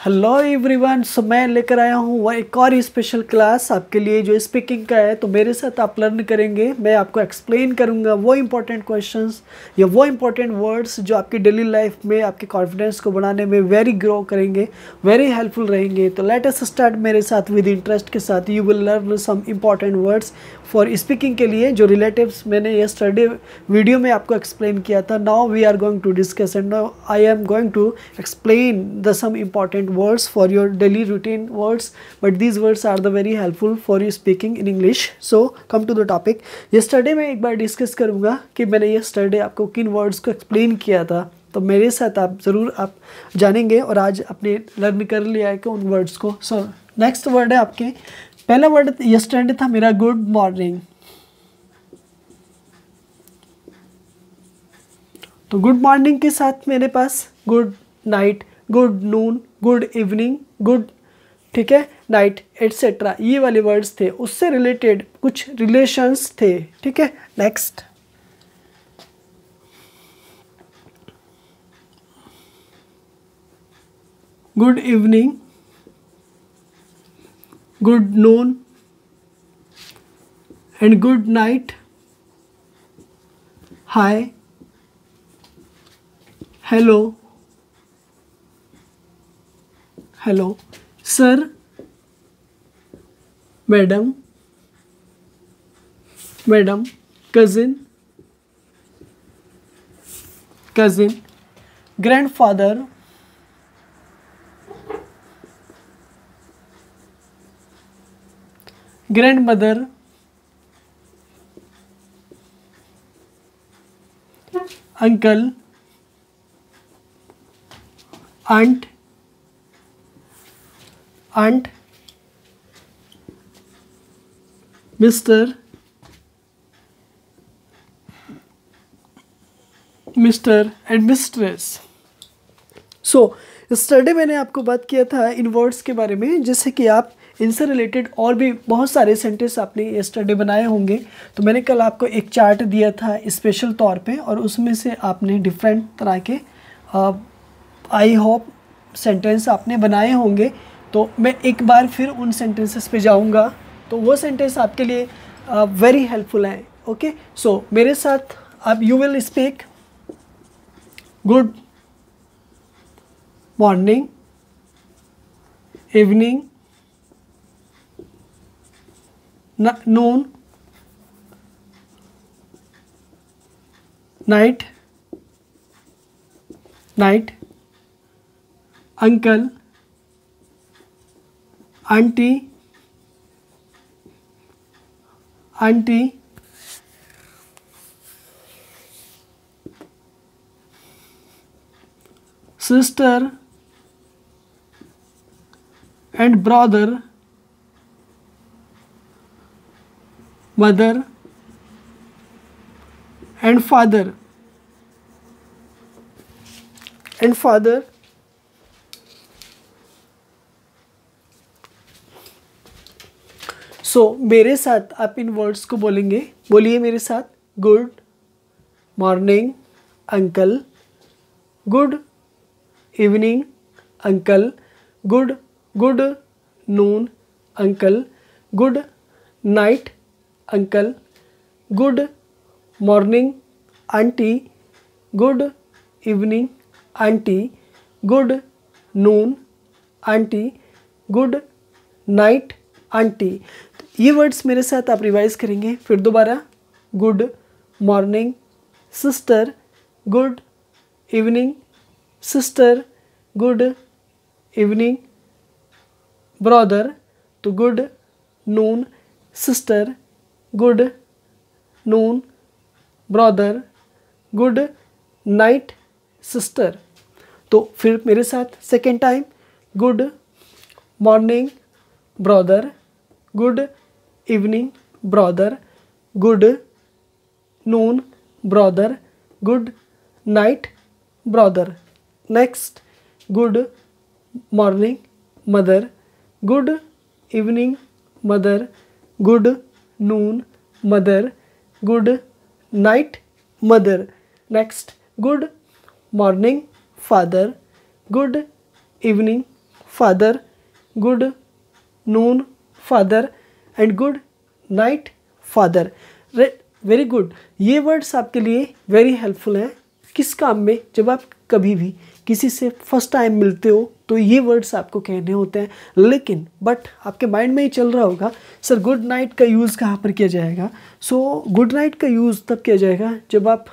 Hello everyone so मैं लेकर आया हूँ वह एक और स्पेशल क्लास आपके लिए जो स्पीकिंग का है। तो मेरे साथ आप लर्न करेंगे। मैं आपको एक्सप्लेन करूँगा वो इम्पोर्टेंट क्वेश्चंस या वो इम्पोर्टेंट वर्ड्स जो आपकी डेली लाइफ में, आपके कॉन्फिडेंस को बढ़ाने में वेरी ग्रो करेंगे वेरी हेल्पफुल रहेंगे। तो लेट स्टार्ट मेरे साथ विद इंटरेस्ट के साथ। You will learn some important words for speaking के लिए जो रिलेटिव्स मैंने ये स्टडी वीडियो में आपको एक्सप्लेन किया था। Now we are going to discuss and now I am going to explain the some important words for your daily routine words, but these words are the very helpful for you speaking in English. So, come to the topic. Yesterday मैं एक बार discuss करूँगा कि मैंने yesterday आपको किन words को explain किया था। तो मेरे साथ आप ज़रूर आप जानेंगे और आज अपने लर्न कर लिया है कि उन वर्ड्स को। सो नेक्स्ट वर्ड है आपके। पहला वर्ड यस्टरडे था मेरा गुड मॉर्निंग तो गुड मॉर्निंग के साथ मेरे पास good night good noon good evening, good, ठीक है, नाइट एट्सेट्रा ये वाले वर्ड्स थे। उससे रिलेटेड कुछ रिलेशंस थे, ठीक है next good evening, good noon, and good night, hi, hello. Hello sir madam madam cousin cousin grandfather grandmother uncle aunt aunt Mr. Mister and mistress so study मैंने आपको बात किया था इन वर्ड्स के बारे में जैसे कि आप इनसे रिलेटेड और भी बहुत सारे सेंटेंस आपने स्टडी बनाए होंगे तो मैंने कल आपको एक चार्ट दिया था स्पेशल तौर पे, और उसमें से आपने डिफरेंट तरह के आई होप सेंटेंस आपने बनाए होंगे तो मैं एक बार फिर उन सेंटेंसेस पे जाऊँगा। तो वो सेंटेंस आपके लिए वेरी हेल्पफुल हैं ओके सो मेरे साथ आप you will speak good morning evening noon night night uncle anti anti sister? And brother? Mother? And father? And father? So so, मेरे साथ आप इन वर्ड्स को बोलेंगे। बोलिए मेरे साथ good morning uncle good evening uncle good good noon uncle good night uncle good morning aunty good evening aunty good noon aunty good night aunty ये वर्ड्स मेरे साथ आप रिवाइज करेंगे। फिर दोबारा good morning sister good evening sister good evening brother तो good noon sister good noon brother good night sister तो फिर मेरे साथ second time good morning brother good evening brother. Good noon brother. Good night brother. Next good morning mother. Good evening mother. Good noon mother. Good night mother. Next good morning father. Good evening father. Good noon father. And good night, father. Very good. ये words आपके लिए very helpful हैं। किस काम में? जब आप कभी भी किसी से फ़र्स्ट टाइम मिलते हो तो ये वर्ड्स आपको कहने होते हैं। लेकिन, बट आपके माइंड में ही चल रहा होगा, सर, गुड नाइट का यूज़ कहाँ पर किया जाएगा? सो, गुड नाइट का यूज़ तब किया जाएगा, जब आप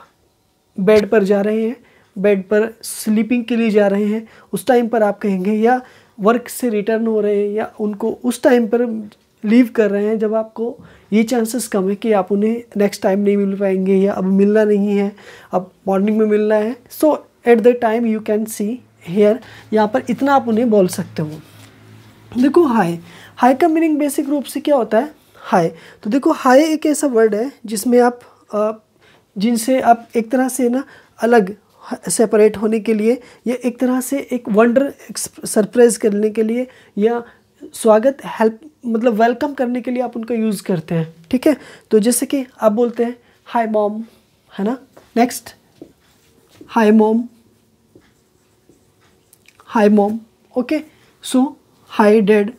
बेड पर जा रहे हैं, बेड पर स्लीपिंग के लिए जा रहे हैं, उस टाइम पर आप कहेंगे, या वर्क से रिटर्न हो रहे हैं, या उनको उस टाइम पर लीव कर रहे हैं जब आपको ये चांसेस कम है कि आप उन्हें नेक्स्ट टाइम नहीं मिल पाएँगे या अब मिलना नहीं है, अब मॉर्निंग में मिलना है। So at the time you can see here यहाँ पर इतना आप उन्हें बोल सकते हो। देखो हाई हाई का मीनिंग बेसिक रूप से क्या होता है? हाई तो देखो हाई एक ऐसा वर्ड है जिसमें आप जिनसे आप एक तरह से ना अलग सेपरेट होने के लिए या एक तरह से एक वंडर सरप्राइज़ करने के लिए या स्वागत हेल्प मतलब वेलकम करने के लिए आप उनका यूज़ करते हैं, ठीक है? तो जैसे कि आप बोलते हैं हाय मॉम है ना? Next hi mom hi mom okay so hi dad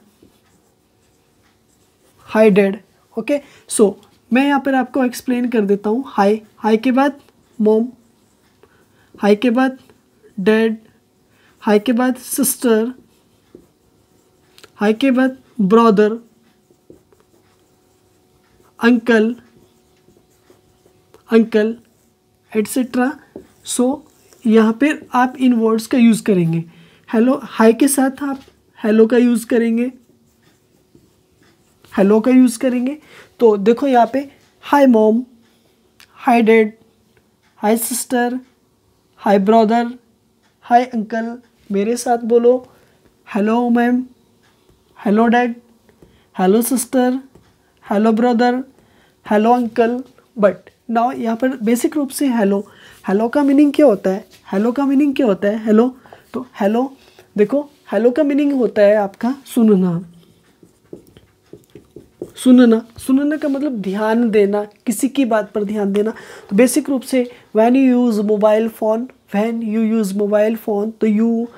hi dad okay so मैं यहाँ पर आपको एक्सप्लेन कर देता हूँ हाय हाय के बाद मॉम हाई के बाद डैड हाई के बाद सिस्टर हाई के बाद brother, uncle uncle etcetera so यहाँ पे आप इन वर्ड्स का यूज़ करेंगे। हेलो हाई के साथ आप हेलो का यूज़ करेंगे। हेलो का यूज़ करेंगे। तो देखो यहाँ पे, hi mom hi dad hi sister hi brother hi uncle, मेरे साथ बोलो। Hello ma'am hello dad hello sister hello brother hello uncle but now यहाँ पर बेसिक रूप से हेलो हेलो का मीनिंग क्या होता है? हेलो का मीनिंग क्या होता है? हेलो तो हेलो देखो हेलो का मीनिंग होता है आपका सुनना। सुनना। सुनने का मतलब ध्यान देना, किसी की बात पर ध्यान देना। तो बेसिक रूप से when you use mobile phone when you use mobile phone तो you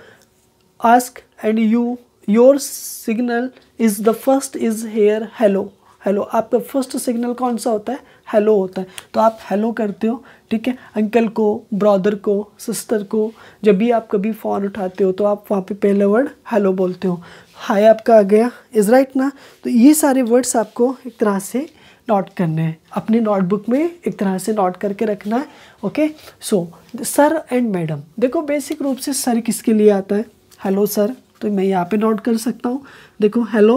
ask and you your signal is the first is here hello hello आपका फ़र्स्ट सिग्नल कौन सा होता है? हेलो होता है। तो आप हेलो करते हो, ठीक है? अंकल को ब्रदर को सिस्टर को, जब भी आप कभी फ़ोन उठाते हो तो आप वहाँ पे पहले वर्ड हेलो बोलते हो। हाय आपका आ गया। इज़ राइट ना? तो ये सारे वर्ड्स आपको एक तरह से नोट करने हैं। अपनी नोटबुक में एक तरह से नोट करके रखना है okay so sir and madam देखो बेसिक रूप से सर किसके लिए आता है? हेलो सर तो मैं यहाँ पे नोट कर सकता हूँ। देखो hello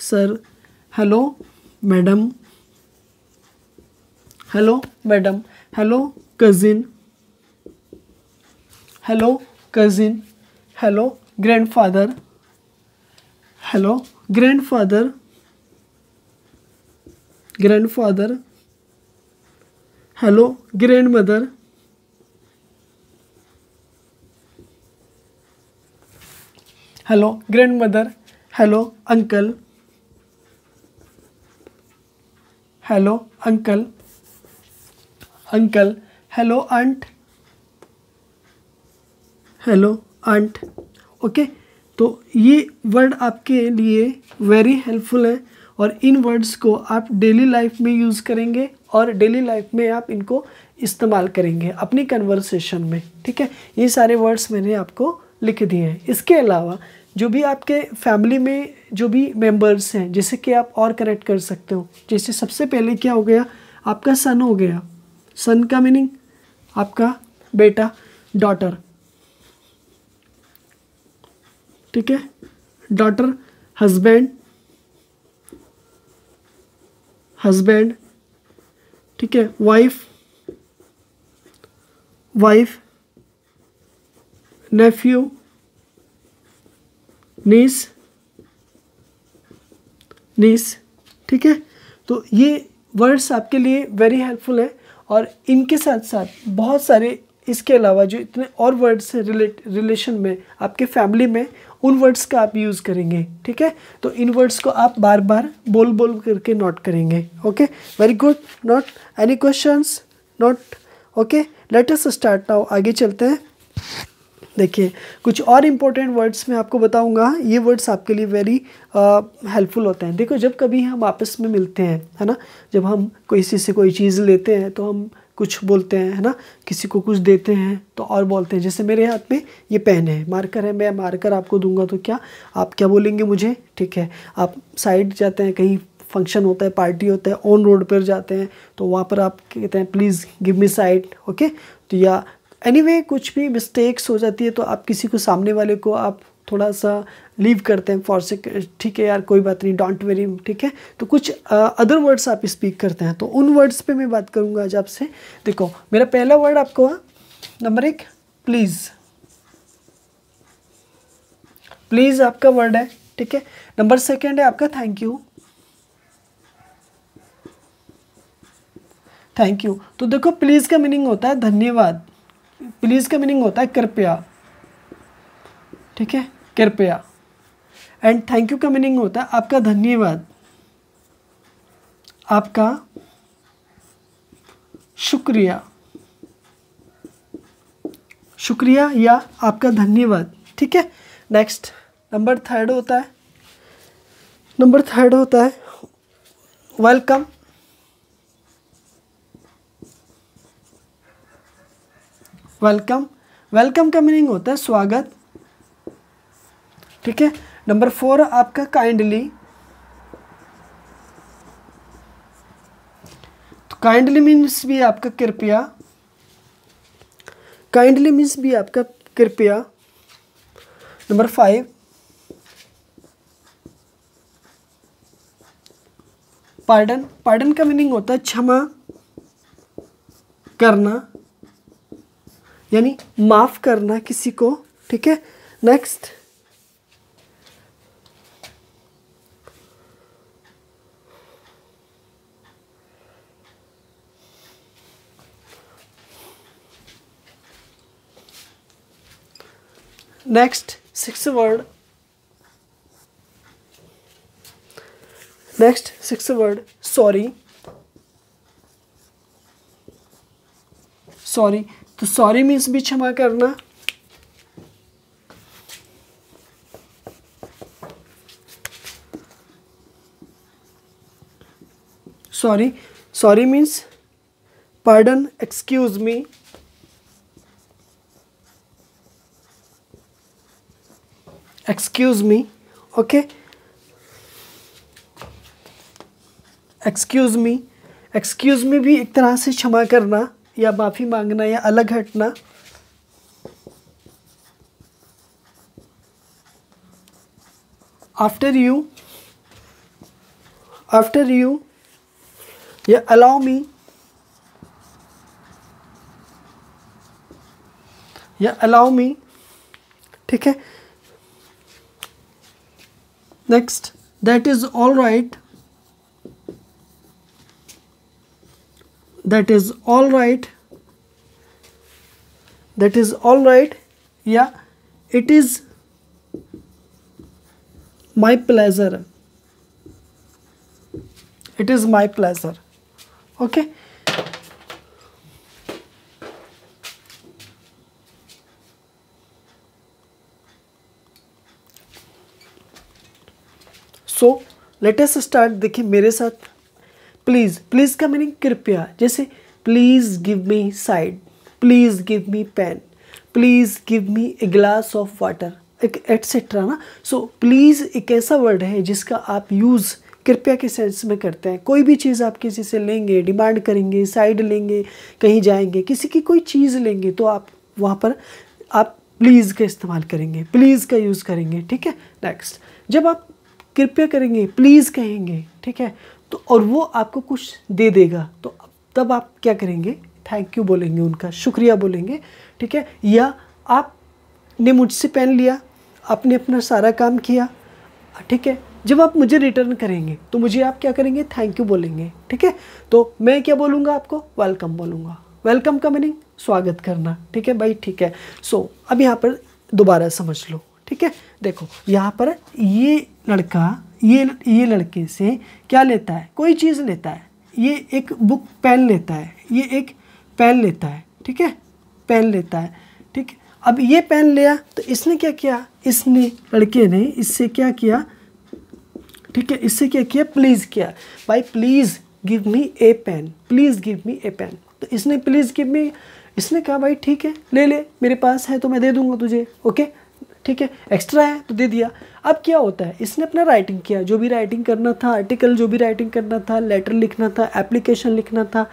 sir hello madam hello madam hello cousin hello cousin hello grandfather hello grandfather grandfather hello grandmother hello grandmother hello uncle hello uncle uncle hello aunt hello aunt okay तो ये वर्ड आपके लिए very helpful है और इन words को आप daily life में use करेंगे और डेली लाइफ में आप इनको इस्तेमाल करेंगे अपनी कन्वर्सेशन में, ठीक है? ये सारे वर्ड्स मैंने आपको लिख दिए हैं। इसके अलावा, जो भी आपके फैमिली में जो भी मेंबर्स हैं, जैसे कि आप और कनेक्ट कर सकते हो। जैसे सबसे पहले क्या हो गया? आपका सन हो गया। सन का मीनिंग आपका बेटा डॉटर ठीक है? डॉटर हस्बैंड हस्बैंड ठीक है? Wife wife nephew niece niece ठीक है? तो ये वर्ड्स आपके लिए वेरी हेल्पफुल है और इनके साथ साथ बहुत सारे इसके अलावा जो इतने और वर्ड्स हैं रिलेट रिलेशन में, आपके फैमिली में, उन वर्ड्स का आप यूज़ करेंगे, ठीक है? तो इन वर्ड्स को आप बार बार बोल बोल करके नोट करेंगे okay very good note any questions note okay let us start now आगे चलते हैं. देखिए, कुछ और इम्पोर्टेंट वर्ड्स मैं आपको बताऊँगा। ये वर्ड्स आपके लिए वेरी हेल्पफुल होते हैं। देखो, जब कभी हम आपस में मिलते हैं, है ना? जब हम किसी से कोई चीज़ लेते हैं तो हम कुछ बोलते हैं, है ना? किसी को कुछ देते हैं तो और बोलते हैं। जैसे मेरे हाथ में ये पेन है मार्कर है, मैं मार्कर आपको दूँगा तो क्या? आप क्या बोलेंगे मुझे? ठीक है। आप साइड जाते हैं, कहीं फ़ंक्शन होता है पार्टी होता है ऑन रोड पर जाते हैं तो वहाँ पर आप कहते हैं please give me side okay तो या एनी anyway, कुछ भी मिस्टेक्स हो जाती है तो आप किसी को सामने वाले को आप थोड़ा सा लीव करते हैं फॉर से ठीक है यार कोई बात नहीं डोंट वेरी ठीक है? तो कुछ अदर uh, वर्ड्स आप स्पीक करते हैं। तो उन वर्ड्स पे मैं बात करूँगा आज आपसे। देखो मेरा पहला वर्ड आपको नंबर एक प्लीज़ प्लीज़ आपका वर्ड है ठीक है? नंबर सेकेंड है आपका थैंक यू थैंक यू तो देखो प्लीज़ का मीनिंग होता है धन्यवाद। प्लीज़ का मीनिंग होता है कृपया। ठीक है? कृपया। एंड थैंक यू का मीनिंग होता है आपका धन्यवाद। आपका शुक्रिया। शुक्रिया या आपका धन्यवाद। ठीक है? नेक्स्ट नंबर थर्ड होता है। नंबर थर्ड होता है वेलकम वेलकम वेलकम का मीनिंग होता है, स्वागत। ठीक है? नंबर फोर आपका काइंडली तो काइंडली मीन्स भी आपका कृपया। काइंडली मीन्स भी आपका कृपया। नंबर फाइव पार्डन पार्डन का मीनिंग होता है, क्षमा करना। यानी माफ़ करना किसी को, ठीक है? Next next six word next six word sorry sorry तो सॉरी मीन्स भी क्षमा करना। Sorry sorry means pardon excuse me excuse me okay excuse me excuse me भी एक तरह से क्षमा करना। या माफ़ी मांगना या अलग हटना। आफ्टर यू आफ्टर यू या अलाउ मी या अलाउ मी ठीक है? Next that is all right that is all right that is all right yeah it is my pleasure it is my pleasure okay so let us start देखिए मेरे साथ please please का meaning कृपया, जैसे please give me side please give me pen please give me a glass of water एक etcetera ना? So please एक ऐसा वर्ड है जिसका आप यूज़ कृपया के सेंस में करते हैं। कोई भी चीज़ आप किसी से लेंगे डिमांड करेंगे साइड लेंगे, कहीं जाएँगे, किसी की कोई चीज़ लेंगे तो आप वहाँ पर आप प्लीज़ का इस्तेमाल करेंगे प्लीज़ का यूज़ करेंगे, ठीक है? नेक्स्ट जब आप कृपया करेंगे प्लीज़ कहेंगे, ठीक है? तो और वो आपको कुछ दे देगा। तो तब आप क्या करेंगे? थैंक यू बोलेंगे उनका शुक्रिया बोलेंगे ठीक है? या आपने मुझसे पेन लिया आपने अपना सारा काम किया ठीक है? जब आप मुझे रिटर्न करेंगे तो मुझे आप क्या करेंगे? थैंक यू बोलेंगे ठीक है? तो मैं क्या बोलूँगा आपको? वेलकम बोलूँगा। वेलकम का मीनिंग स्वागत करना ठीक है? भाई ठीक है। सो so, अब यहाँ पर दोबारा समझ लो। ठीक है? देखो, यहाँ पर ये लड़का, ये ये लड़के से क्या लेता है? कोई चीज़ लेता है। ये एक बुक पेन लेता है। ये एक पेन लेता है। ठीक है? पेन लेता है। ठीक? अब ये पेन लिया तो इसने क्या किया? इसने, लड़के ने इससे क्या किया? ठीक है, इससे क्या किया? प्लीज़ किया। भाई please give me a pen please give me a pen तो इसने प्लीज़ गिव मी इसने कहा, भाई, ठीक है, ले ले, मेरे पास है तो मैं दे दूँगा तुझे ओके ठीक है? एक्स्ट्रा है तो दे दिया। अब क्या होता है? इसने अपना राइटिंग किया। जो भी राइटिंग करना था आर्टिकल जो भी राइटिंग करना था लेटर लिखना था एप्लीकेशन लिखना था,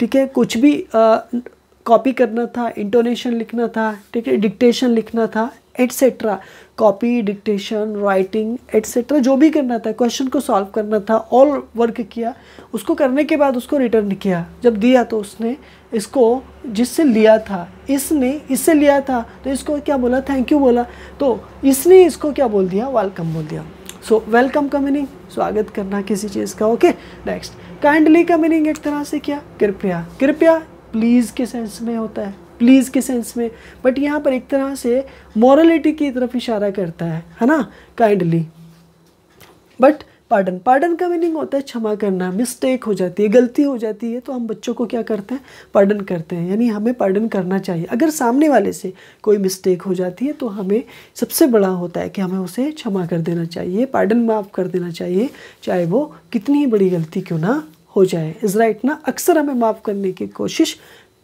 ठीक है? कुछ भी कॉपी करना था इंटोनेशन लिखना था, ठीक है? डिक्टेशन लिखना था etcetera copy dictation writing etcetera जो भी करना था क्वेश्चन को सॉल्व करना था ऑल वर्क किया, उसको करने के बाद उसको रिटर्न किया। जब दिया तो उसने इसको जिससे लिया था, इसने इससे लिया था तो इसको क्या बोला? थैंक यू बोला। तो इसने इसको क्या बोल दिया? वेलकम बोल दिया। सो वेलकम का मीनिंग स्वागत करना किसी चीज़ का ओके नेक्स्ट काइंडली का मीनिंग एक तरह से क्या, कृपया। कृपया प्लीज़ के सेंस में होता है। प्लीज़ के सेंस में बट यहाँ पर एक तरह से मॉरलिटी की तरफ़ इशारा करता है है ना? काइंडली बट पार्डन पार्डन का मीनिंग होता है क्षमा करना मिस्टेक हो जाती है, गलती हो जाती है तो हम बच्चों को क्या करते हैं? पार्डन करते हैं, यानी हमें पार्डन करना चाहिए। अगर सामने वाले से कोई मिस्टेक हो जाती है तो हमें सबसे बड़ा होता है कि हमें उसे क्षमा कर देना चाहिए पार्डन माफ़ कर देना चाहिए, चाहे वो कितनी ही बड़ी गलती क्यों ना हो जाए। इज़ राइट ना? अक्सर हमें माफ़ करने की कोशिश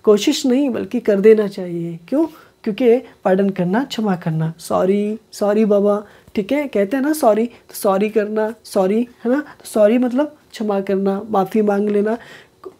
कोशिश नहीं, बल्कि कर देना चाहिए। क्यों? क्योंकि पार्डन करना, क्षमा करना। सॉरी सॉरी बाबा। ठीक है? कहते हैं ना सॉरी तो सॉरी करना सॉरी है ना? तो सॉरी मतलब क्षमा करना, माफ़ी मांग लेना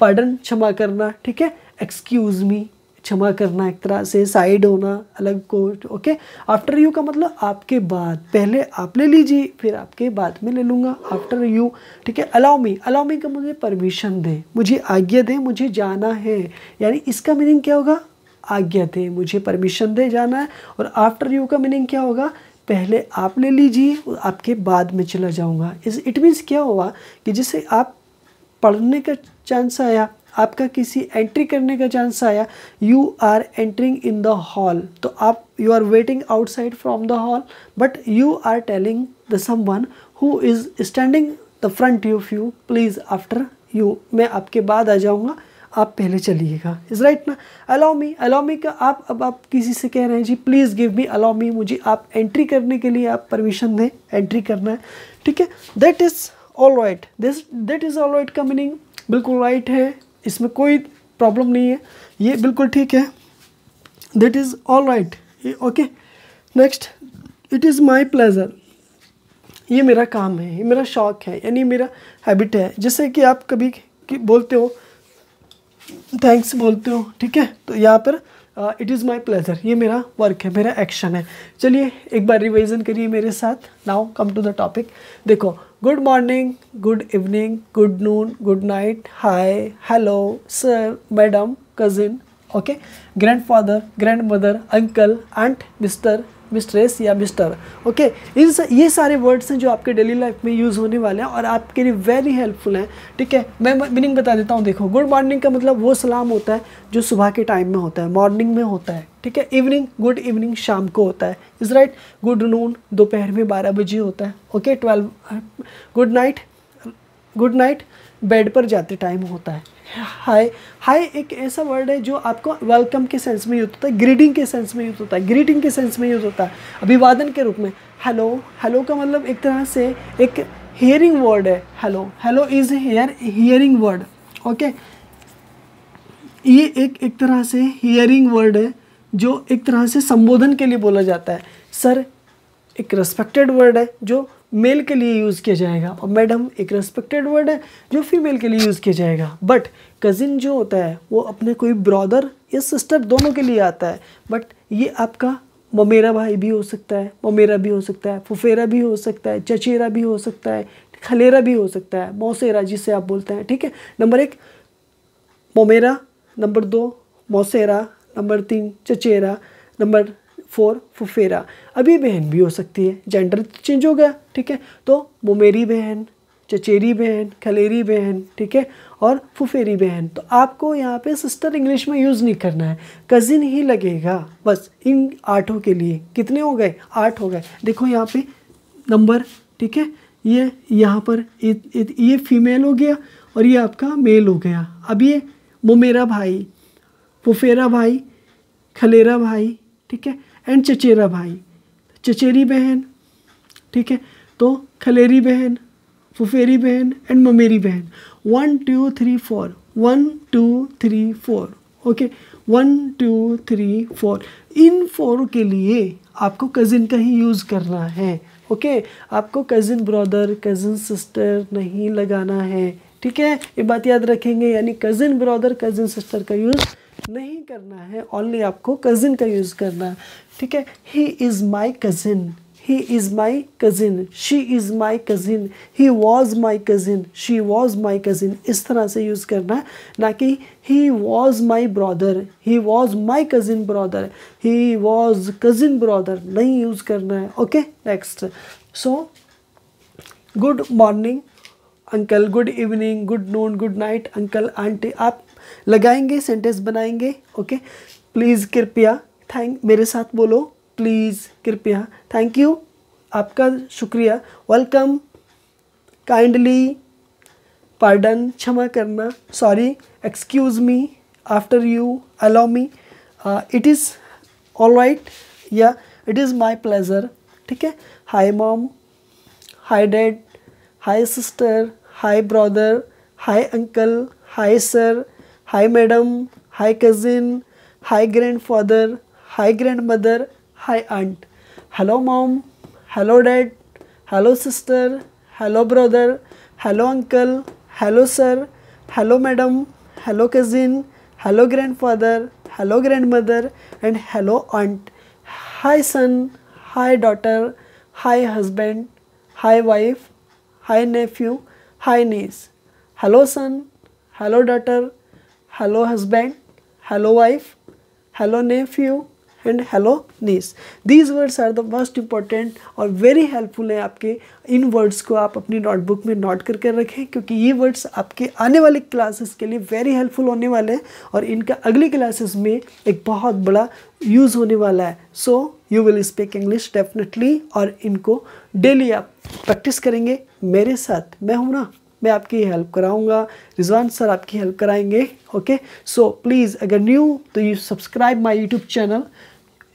पार्डन क्षमा करना। ठीक है? एक्सक्यूज़ मी क्षमा करना एक तरह से साइड होना, अलग को ओके आफ्टर यू का मतलब आपके बाद, पहले आप ले लीजिए, फिर आपके बाद में ले लूँगा आफ्टर यू ठीक है? अलाउ मी अलाउ मी का मुझे परमिशन दे, मुझे आज्ञा दे, मुझे जाना है। यानी इसका मीनिंग क्या होगा? आज्ञा दे, मुझे परमिशन दे जाना है। और आफ्टर यू का मीनिंग क्या होगा? पहले आप ले लीजिए, आपके बाद में चला जाऊँगा। इस इट मीन्स क्या हुआ कि जिससे आप पढ़ने का चांस आया आपका किसी एंट्री करने का चांस आया you are entering in the hall तो आप you are waiting outside from the hall but you are telling the someone who is standing the front of you please after you मैं आपके बाद आ जाऊँगा, आप पहले चलिएगा. इज़ राइट ना? अलाउ मी अलाउ मी का आप, अब आप किसी से कह रहे हैं, जी please give me allow me मुझे आप एंट्री करने के लिए आप परमिशन दें एंट्री करना है. ठीक है? That is all right this that is all right का मीनिंग बिल्कुल राइट है. इसमें कोई प्रॉब्लम नहीं है। ये बिल्कुल ठीक है। That is all right okay next it is my pleasure ये मेरा काम है, ये मेरा शौक है, यानी मेरा हैबिट है। जैसे कि आप कभी कि बोलते हो थैंक्स बोलते हो, ठीक है? तो यहाँ पर इट इज़ माई प्लेजर ये मेरा वर्क है, मेरा एक्शन है। चलिए, एक बार रिविजन करिए मेरे साथ। Now come to the topic देखो good morning good evening good noon good night hi hello sir madam cousin okay grandfather grandmother uncle aunt mister mistress या मिस्टर। ओके? इन ये सारे वर्ड्स हैं जो आपके डेली लाइफ में यूज़ होने वाले हैं और आपके लिए वेरी हेल्पफुल हैं। ठीक है? मैं मीनिंग बता देता हूँ, देखो गुड मॉर्निंग का मतलब वो सलाम होता है जो सुबह के टाइम में होता है मॉर्निंग में होता है। ठीक है? इवनिंग गुड इवनिंग शाम को होता है। इज़ राइट गुड नून दोपहर में बारह बजे होता है। Okay? Twelve good night good night bed पर जाते टाइम होता है। हाय हाय एक ऐसा वर्ड है जो आपको वेलकम के सेंस में यूज़ होता है ग्रीटिंग के सेंस में यूज़ होता है ग्रीटिंग के सेंस में यूज़ होता है, अभिवादन के रूप में। हेलो हेलो का मतलब एक तरह से एक हियरिंग वर्ड है। Hello hello is here hearing word okay ये एक एक तरह से हियरिंग वर्ड है, जो एक तरह से संबोधन के लिए बोला जाता है। सर एक रेस्पेक्टेड वर्ड है, जो मेल के लिए यूज़ किया जाएगा। और मैडम एक रेस्पेक्टेड वर्ड है, जो फीमेल के लिए यूज़ किया जाएगा। बट कज़िन जो होता है, वो अपने कोई ब्रदर या सिस्टर दोनों के लिए आता है। बट ये आपका ममेरा भाई भी हो सकता है, ममेरा भी हो सकता है, फुफेरा भी हो सकता है, चचेरा भी हो सकता है, खलेरा भी हो सकता है, मौसेरा जिसे आप बोलते हैं, ठीक है? नंबर एक, मोमेरा। नंबर दो, मौसेरा। नंबर तीन, चचेरा। नंबर फोर फुफेरा। अभी बहन भी हो सकती है जेंडर चेंज हो गया ठीक है? तो वो मेरी बहन चचेरी बहन खलेरी बहन ठीक है? और फुफेरी बहन। तो आपको यहाँ पे सिस्टर इंग्लिश में यूज़ नहीं करना है। कज़िन ही लगेगा। बस इन आठों के लिए। कितने हो गए? आठ हो गए। देखो यहाँ पे नंबर ठीक है? ये यहाँ पर इत, ये फीमेल हो गया और ये आपका मेल हो गया। अब ये वो मेरा भाई फुफेरा भाई खलेरा भाई ठीक है? एंड चचेरा भाई। चचेरी बहन, ठीक है? तो खलेरी बहन, फुफेरी बहन एंड ममेरी बहन। One two three four one two three four okay one two three four इन फोर के लिए आपको कज़िन का ही यूज़ करना है। Okay okay? आपको कज़िन ब्रदर कज़िन सिस्टर नहीं लगाना है। ठीक है? ये बात याद रखेंगे, यानी कज़िन ब्रदर कज़िन सिस्टर का यूज़ नहीं करना है। ओनली आपको कज़िन का यूज़ करना। ठीक है? He is my cousin he is my cousin she is my cousin he was my cousin she was my cousin इस तरह से यूज़ करना है ना कि he was my brother he was my cousin brother he was cousin brother नहीं use करना है. Okay next so good morning uncle good evening good noon good night uncle aunty आप लगाएँगे सेंटेंस बनाएँगे ओके प्लीज़ कृपया thank, मेरे साथ बोलो, प्लीज़, कृपया। थैंक यू आपका शुक्रिया। वेलकम काइंडली पार्डन क्षमा करना। Sorry excuse me after you allow me it is all right या इट इज़ माई प्लेज़र ठीक है? Hi mom hi dad hi sister hi brother hi uncle hi sir hi madam hi cousin hi grandfather hi grandmother, hi aunt, hello mom, hello dad, hello sister, hello brother, hello uncle, hello sir, hello madam, hello cousin, hello grandfather, hello grandmother, and hello aunt, hi son, hi daughter, hi husband, hi wife, hi nephew, hi niece, hello son, hello daughter, hello husband, hello wife, hello nephew, and hello niece these words are the most important और very helpful है आपके इन words को आप अपनी notebook में note करके रखें, क्योंकि ये वर्ड्स आपके आने वाले क्लासेस के लिए वेरी हेल्पफुल होने वाले हैं और इनका अगली क्लासेस में एक बहुत बड़ा यूज़ होने वाला है। So you will speak English definitely और इनको डेली आप प्रैक्टिस करेंगे। मेरे साथ, मैं हूँ ना। मैं आपकी हेल्प कराऊँगा। रिजवान सर आपकी हेल्प कराएँगे ओके सो प्लीज़ अगर न्यू तो you subscribe my YouTube channel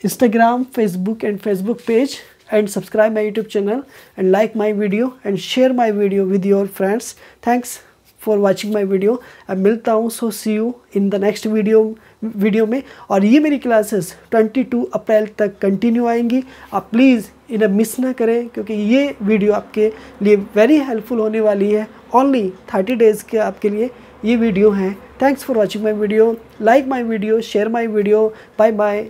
Instagram Facebook and Facebook page and subscribe my YouTube channel and like my video and share my video with your friends thanks for watching my video अब मिलता हूँ so see you in the next video video में। और ये मेरी classes 22 अप्रैल तक continue आएँगी। आप प्लीज़ इन्हें मिस ना करें, क्योंकि ये वीडियो आपके लिए वेरी हेल्पफुल होने वाली है। ओनली थर्टी डेज़ के आपके लिए ये वीडियो हैं। Thanks for watching my video like my video share my video bye bye